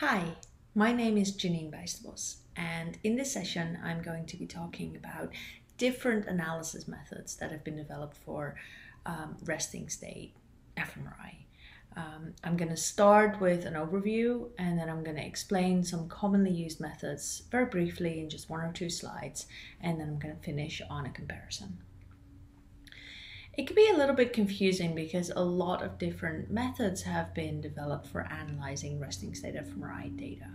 Hi, my name is Janine Bijsterbosch, and in this session, I'm going to be talking about different analysis methods that have been developed for um, resting state fMRI. Um, I'm going to start with an overview and then I'm going to explain some commonly used methods very briefly in just one or two slides, and then I'm going to finish on a comparison. It can be a little bit confusing because a lot of different methods have been developed for analyzing resting state fMRI data.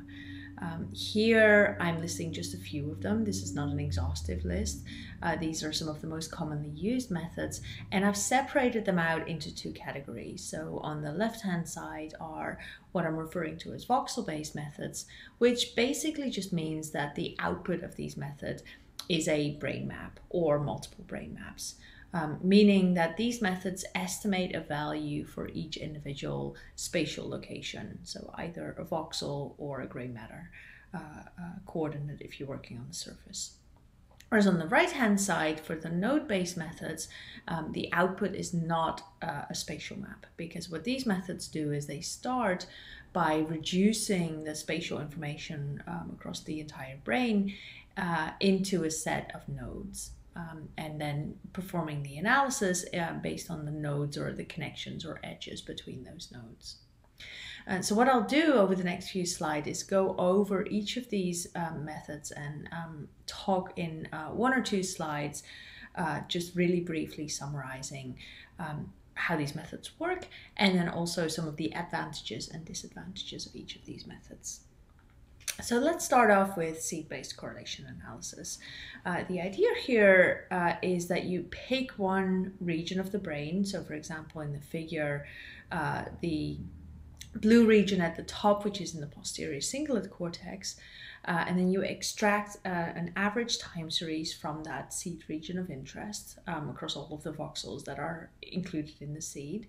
Um, here I'm listing just a few of them. This is not an exhaustive list. Uh, these are some of the most commonly used methods, and I've separated them out into two categories. So on the left hand side are what I'm referring to as voxel based methods, which basically just means that the output of these methods is a brain map or multiple brain maps um, meaning that these methods estimate a value for each individual spatial location, so either a voxel or a gray matter uh, uh, coordinate if you're working on the surface. Whereas on the right hand side, for the node based methods, um, the output is not uh, a spatial map because what these methods do is they start by reducing the spatial information um, across the entire brain uh, into a set of nodes um, and then performing the analysis uh, based on the nodes or the connections or edges between those nodes. And so what I'll do over the next few slides is go over each of these um, methods and um, talk in uh, one or two slides, uh, just really briefly summarizing um, how these methods work and then also some of the advantages and disadvantages of each of these methods. So let's start off with seed-based correlation analysis. Uh, the idea here uh, is that you pick one region of the brain. So for example, in the figure, uh, the blue region at the top, which is in the posterior cingulate cortex, uh, and then you extract uh, an average time series from that seed region of interest um, across all of the voxels that are included in the seed.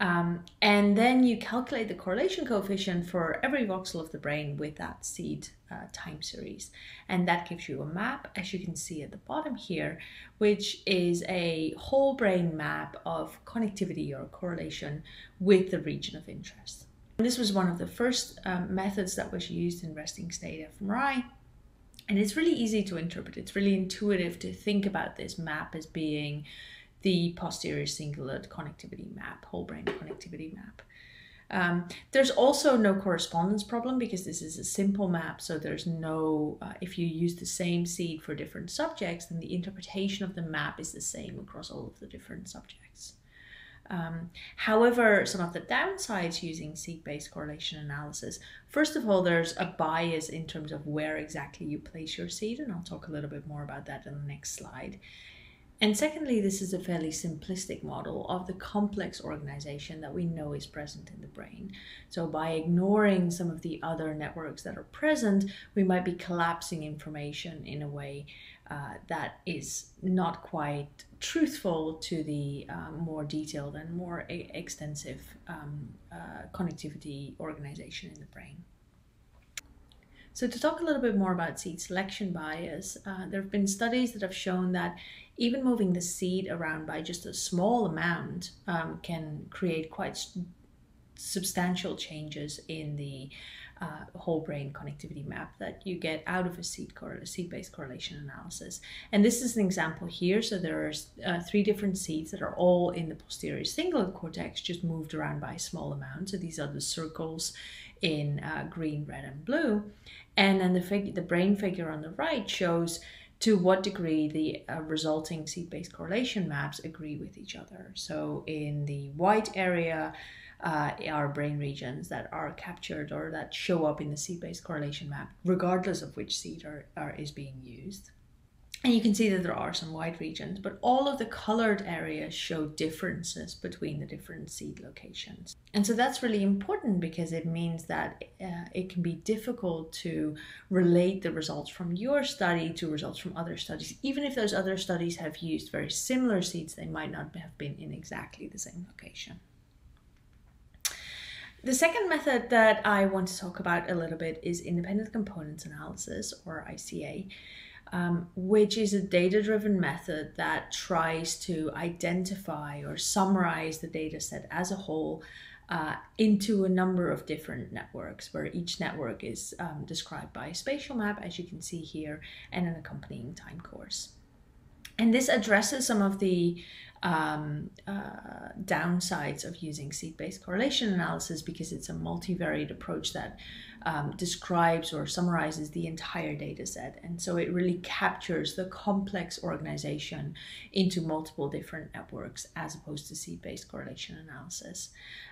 Um, and then you calculate the correlation coefficient for every voxel of the brain with that seed uh, time series. And that gives you a map, as you can see at the bottom here, which is a whole brain map of connectivity or correlation with the region of interest. And this was one of the first um, methods that was used in resting state fMRI. And it's really easy to interpret. It's really intuitive to think about this map as being the posterior cingulate connectivity map, whole brain connectivity map. Um, there's also no correspondence problem because this is a simple map, so there's no, uh, if you use the same seed for different subjects, then the interpretation of the map is the same across all of the different subjects. Um, however, some of the downsides using seed-based correlation analysis, first of all, there's a bias in terms of where exactly you place your seed, and I'll talk a little bit more about that in the next slide. And secondly, this is a fairly simplistic model of the complex organization that we know is present in the brain. So by ignoring some of the other networks that are present, we might be collapsing information in a way uh, that is not quite truthful to the uh, more detailed and more extensive um, uh, connectivity organization in the brain. So to talk a little bit more about seed selection bias, uh, there have been studies that have shown that even moving the seed around by just a small amount um, can create quite substantial changes in the uh, whole brain connectivity map that you get out of a seed seed-based correlation analysis. And this is an example here. So there are uh, three different seeds that are all in the posterior cingulate cortex, just moved around by a small amount. So these are the circles in uh, green, red, and blue. And then the, fig- the brain figure on the right shows to what degree the uh, resulting seed-based correlation maps agree with each other. So in the white area uh, are brain regions that are captured or that show up in the seed-based correlation map, regardless of which seed are, are, is being used. And you can see that there are some white regions, but all of the colored areas show differences between the different seed locations. And so that's really important because it means that uh, it can be difficult to relate the results from your study to results from other studies. Even if those other studies have used very similar seeds, they might not have been in exactly the same location. The second method that I want to talk about a little bit is independent components analysis or ICA um, which is a data driven method that tries to identify or summarize the data set as a whole uh, into a number of different networks, where each network is um, described by a spatial map, as you can see here, and an accompanying time course. And this addresses some of the um, uh, downsides of using seed-based correlation analysis because it's a multivariate approach that um, describes or summarizes the entire data set. And so it really captures the complex organization into multiple different networks as opposed to seed-based correlation analysis.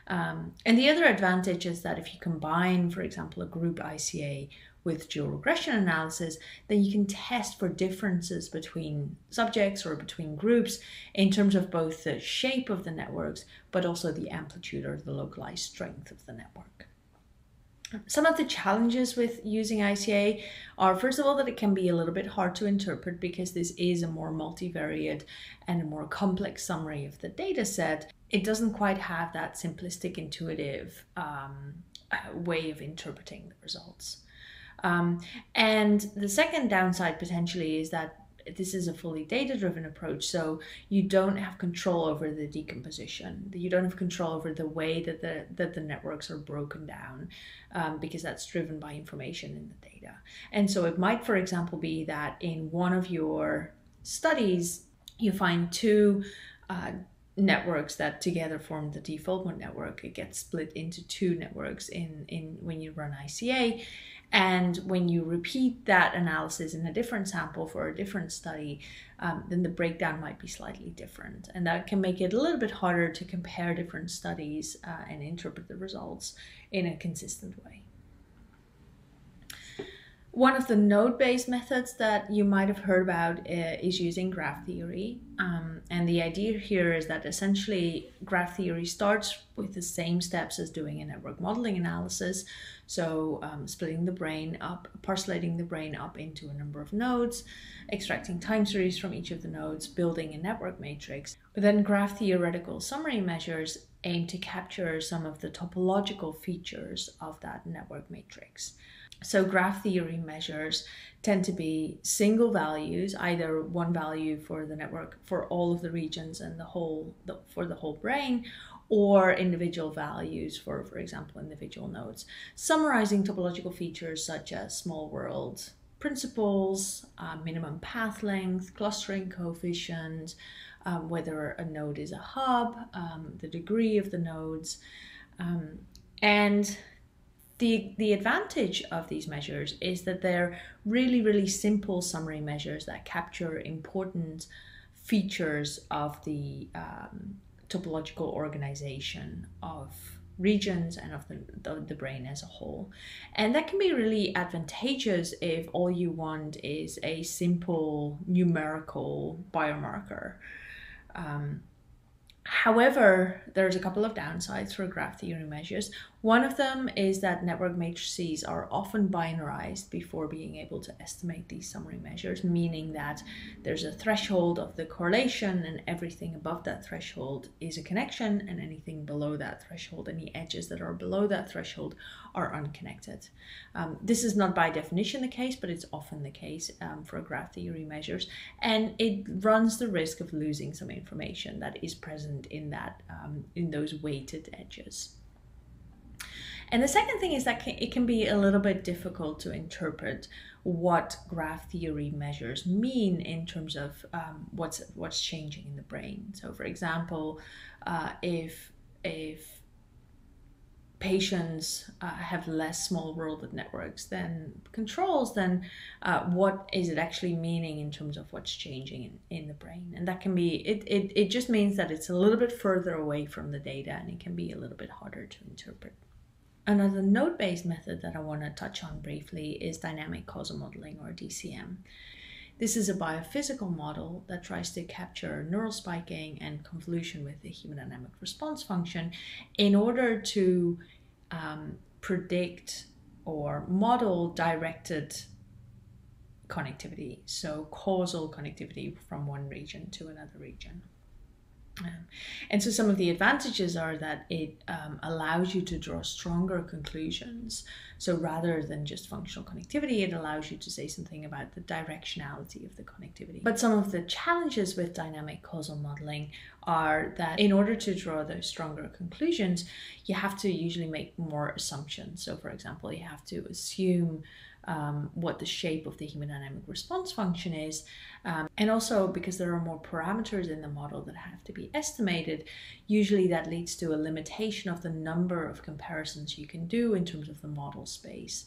Um, and the other advantage is that if you combine, for example, a group ICA with dual regression analysis, then you can test for differences between subjects or between groups in terms of both the shape of the networks, but also the amplitude or the localized strength of the network. Some of the challenges with using ICA are, first of all, that it can be a little bit hard to interpret because this is a more multivariate and a more complex summary of the data set. It doesn't quite have that simplistic, intuitive um, uh, way of interpreting the results. Um, and the second downside potentially is that this is a fully data driven approach so you don't have control over the decomposition. You don't have control over the way that the that the networks are broken down um, because that's driven by information in the data. And so it might for example be that in one of your studies you find two uh, networks that together form the default network. It gets split into two networks in in when you run ICA and when you repeat that analysis in a different sample for a different study, um, then the breakdown might be slightly different. And that can make it a little bit harder to compare different studies uh, and interpret the results in a consistent way. One of the node-based methods that you might have heard about uh, is using graph theory. Um, and the idea here is that essentially graph theory starts with the same steps as doing a network modeling analysis. So um, splitting the brain up, parcellating the brain up into a number of nodes, extracting time series from each of the nodes, building a network matrix. But then graph theoretical summary measures aim to capture some of the topological features of that network matrix. So graph theory measures tend to be single values, either one value for the network for all of the regions and the whole the, for the whole brain, or individual values for, for example, individual nodes, summarizing topological features such as small world principles, uh, minimum path length, clustering coefficient, um, whether a node is a hub, um, the degree of the nodes, um, and the, the advantage of these measures is that they're really, really simple summary measures that capture important features of the um, topological organization of regions and of the, the, the, brain as a whole. And that can be really advantageous if all you want is a simple numerical biomarker. Um, However, there's a couple of downsides for graph theory measures. One of them is that network matrices are often binarized before being able to estimate these summary measures, meaning that there's a threshold of the correlation and everything above that threshold is a connection and anything below that threshold, any edges that are below that threshold are unconnected. Um, this is not by definition the case, but it's often the case um, for graph theory measures, and it runs the risk of losing some information that is present in that um, in those weighted edges. And the second thing is that it can be a little bit difficult to interpret what graph theory measures mean in terms of um, what's what's changing in the brain. So, for example, uh, if if patients uh, have less small world networks than controls, then uh, what is it actually meaning in terms of what's changing in, in the brain? And that can be, it, it, it just means that it's a little bit further away from the data and it can be a little bit harder to interpret. Another node based method that I want to touch on briefly is dynamic causal modeling or DCM. This is a biophysical model that tries to capture neural spiking and convolution with the hemodynamic response function in order to um, predict or model directed connectivity, so causal connectivity from one region to another region. Um, and so some of the advantages are that it um, allows you to draw stronger conclusions. So rather than just functional connectivity, it allows you to say something about the directionality of the connectivity. But some of the challenges with dynamic causal modeling are that in order to draw those stronger conclusions, you have to usually make more assumptions. So for example, you have to assume um, what the shape of the hemodynamic response function is. Um, and also because there are more parameters in the model that have to be estimated, usually that leads to a limitation of the number of comparisons you can do in terms of the model space.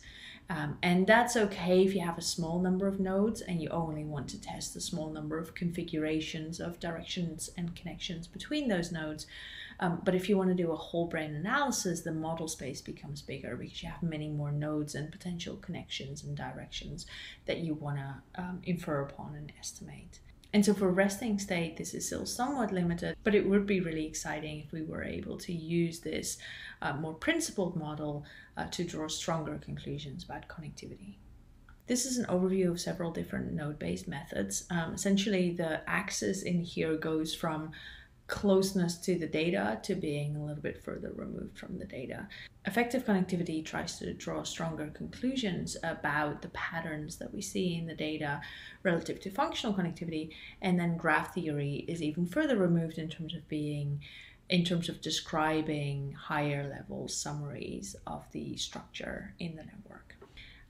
Um, and that's okay if you have a small number of nodes and you only want to test a small number of configurations of directions and connections between those nodes. Um, but if you want to do a whole brain analysis, the model space becomes bigger because you have many more nodes and potential connections and directions that you want to um, infer upon and estimate. And so for resting state, this is still somewhat limited, but it would be really exciting if we were able to use this uh, more principled model uh, to draw stronger conclusions about connectivity. This is an overview of several different node-based methods. Um, essentially, the axis in here goes from closeness to the data to being a little bit further removed from the data. Effective connectivity tries to draw stronger conclusions about the patterns that we see in the data relative to functional connectivity, and then graph theory is even further removed in terms of being in terms of describing higher level summaries of the structure in the network.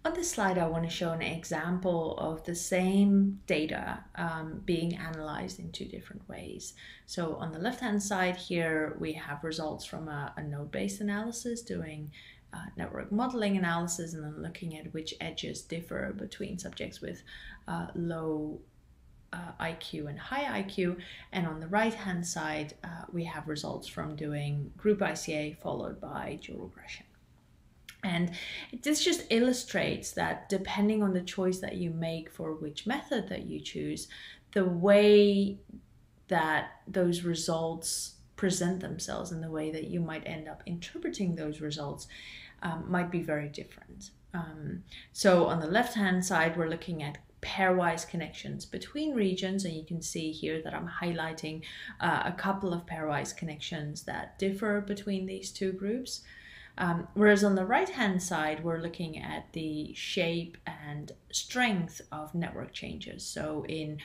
On this slide, I want to show an example of the same data um, being analyzed in two different ways. So on the left-hand side here, we have results from a, a node-based analysis doing uh, network modeling analysis and then looking at which edges differ between subjects with uh, low uh, IQ and high IQ. And on the right hand side, uh, we have results from doing group ICA followed by dual regression. And this just illustrates that depending on the choice that you make for which method that you choose, the way that those results present themselves and the way that you might end up interpreting those results um, might be very different. Um, so on the left hand side, we're looking at pairwise connections between regions and you can see here that I'm highlighting uh, a couple of pairwise connections that differ between these two groups. Um, whereas on the right hand side, we're looking at the shape and strength of network changes. So in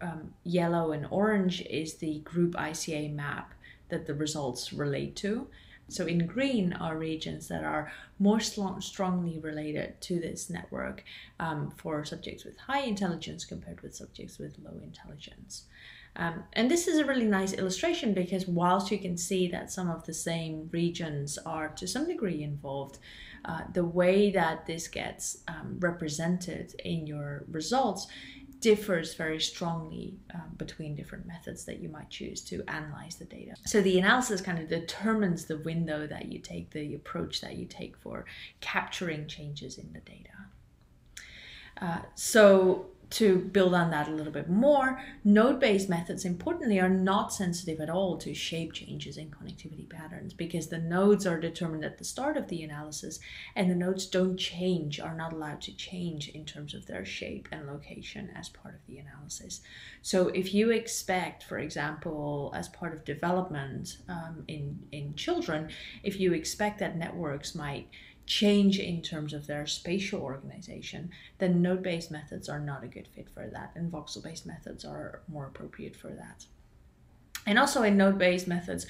um, yellow and orange is the group ICA map that the results relate to. So in green are regions that are more strongly related to this network um, for subjects with high intelligence compared with subjects with low intelligence. Um, and this is a really nice illustration because whilst you can see that some of the same regions are to some degree involved, uh, the way that this gets um, represented in your results differs very strongly um, between different methods that you might choose to analyze the data. So the analysis kind of determines the window that you take, the approach that you take for capturing changes in the data. Uh, so to build on that a little bit more, node-based methods, importantly, are not sensitive at all to shape changes in connectivity patterns because the nodes are determined at the start of the analysis and the nodes don't change, are not allowed to change in terms of their shape and location as part of the analysis. So if you expect, for example, as part of development um, in, in children, if you expect that networks might change in terms of their spatial organization, then node based methods are not a good fit for that, and voxel based methods are more appropriate for that. And also in node-based methods,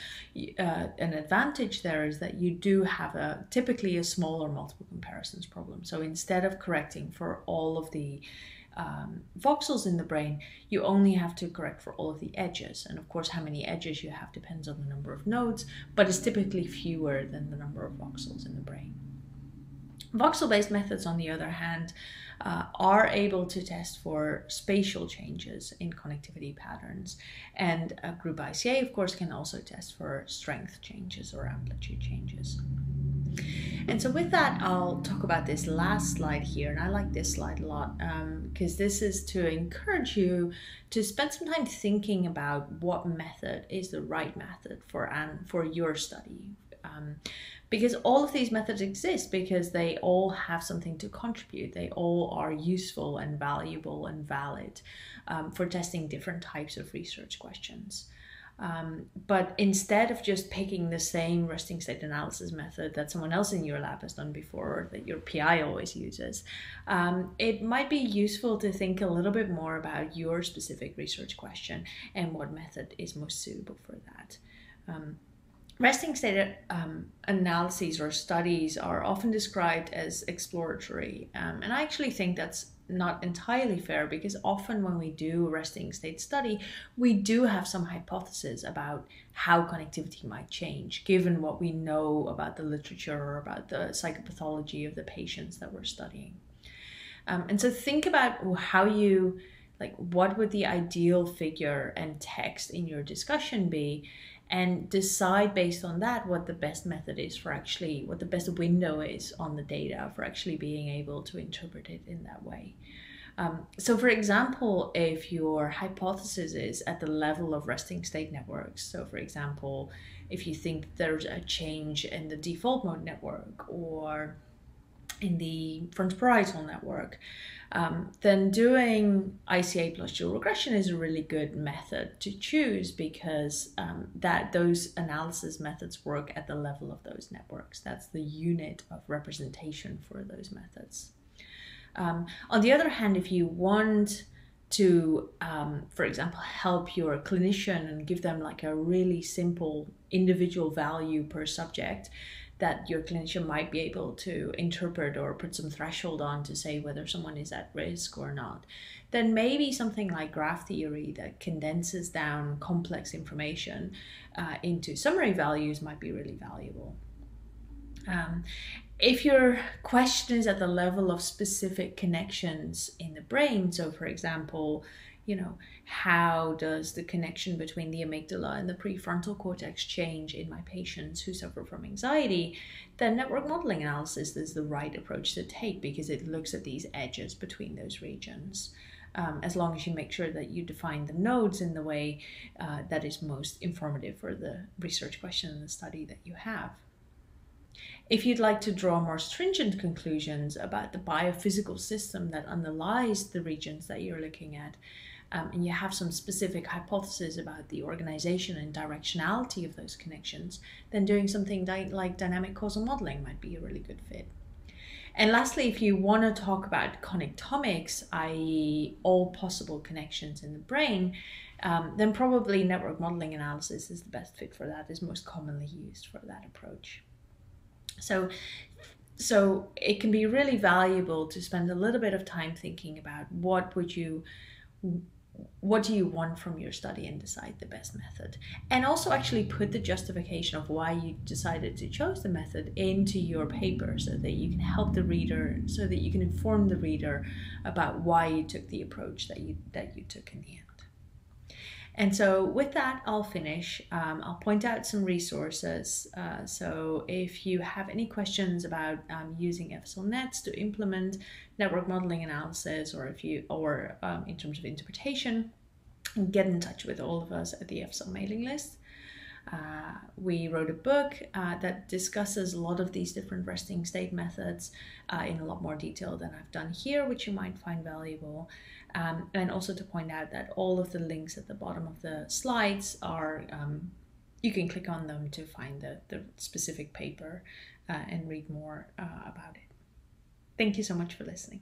uh, an advantage there is that you do have a typically a smaller multiple comparisons problem. So instead of correcting for all of the um, voxels in the brain, you only have to correct for all of the edges. And of course, how many edges you have depends on the number of nodes, but it's typically fewer than the number of voxels in the brain. Voxel-based methods, on the other hand, uh, are able to test for spatial changes in connectivity patterns. And a group ICA, of course, can also test for strength changes or amplitude changes. And so with that, I'll talk about this last slide here. And I like this slide a lot because um, this is to encourage you to spend some time thinking about what method is the right method for, um, for your study. Um, because all of these methods exist because they all have something to contribute. They all are useful and valuable and valid um, for testing different types of research questions. Um, but instead of just picking the same resting state analysis method that someone else in your lab has done before, or that your PI always uses, um, it might be useful to think a little bit more about your specific research question and what method is most suitable for that. Um, resting state um, analyses or studies are often described as exploratory, um, and I actually think that's not entirely fair because often when we do a resting state study, we do have some hypothesis about how connectivity might change given what we know about the literature or about the psychopathology of the patients that we're studying. Um, and so think about how you like what would the ideal figure and text in your discussion be and decide based on that what the best method is for actually what the best window is on the data for actually being able to interpret it in that way. Um, so, for example, if your hypothesis is at the level of resting state networks, so for example, if you think there's a change in the default mode network or in the frontoparietal network, um, then doing ICA plus dual regression is a really good method to choose because um, that those analysis methods work at the level of those networks. That's the unit of representation for those methods. Um, on the other hand, if you want to, um, for example, help your clinician and give them like a really simple individual value per subject, that your clinician might be able to interpret or put some threshold on to say whether someone is at risk or not, then maybe something like graph theory that condenses down complex information uh, into summary values might be really valuable. Um, if your question is at the level of specific connections in the brain, so for example, you know, how does the connection between the amygdala and the prefrontal cortex change in my patients who suffer from anxiety, then network modeling analysis is the right approach to take because it looks at these edges between those regions. Um, as long as you make sure that you define the nodes in the way uh, that is most informative for the research question and the study that you have. If you'd like to draw more stringent conclusions about the biophysical system that underlies the regions that you're looking at, um, and you have some specific hypotheses about the organization and directionality of those connections, then doing something di- like dynamic causal modeling might be a really good fit. And lastly, if you want to talk about connectomics, i.e., all possible connections in the brain, um, then probably network modeling analysis is the best fit for that, is most commonly used for that approach. So, so it can be really valuable to spend a little bit of time thinking about what would you what do you want from your study and decide the best method? And also actually put the justification of why you decided to choose the method into your paper so that you can help the reader so that you can inform the reader about why you took the approach that you that you took in the end and so with that, I'll finish. Um, I'll point out some resources. Uh, so if you have any questions about um, using FSLNets to implement network modeling analysis, or if you, or um, in terms of interpretation, get in touch with all of us at the FSL mailing list. Uh, we wrote a book uh, that discusses a lot of these different resting state methods uh, in a lot more detail than I've done here, which you might find valuable. Um, and also to point out that all of the links at the bottom of the slides are, um, you can click on them to find the, the specific paper uh, and read more uh, about it. Thank you so much for listening.